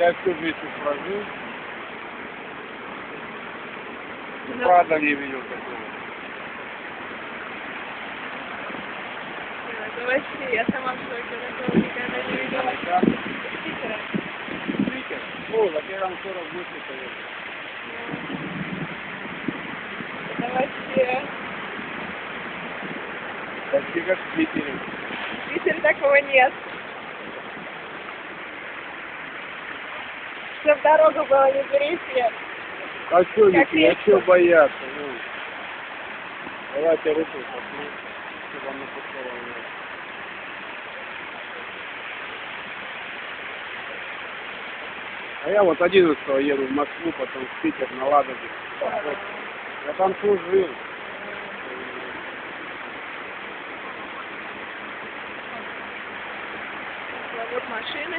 Я всю жизнь прожил. Ну. Правда не видел такого. Это вообще, я сама в шоке, такого никогда не видела. Да? Питера. Питер? О, так там скоро в гости поеду. Это вообще... Почти как в Питере. В Питере такого нет. Чтоб дорогу было не перейти. А что, Вики, а что бояться? Ну, давайте руку попну, чтобы он не. А я вот 11 еду в Москву, потом в Питер на Ладоге. Я там служил. Вот машины.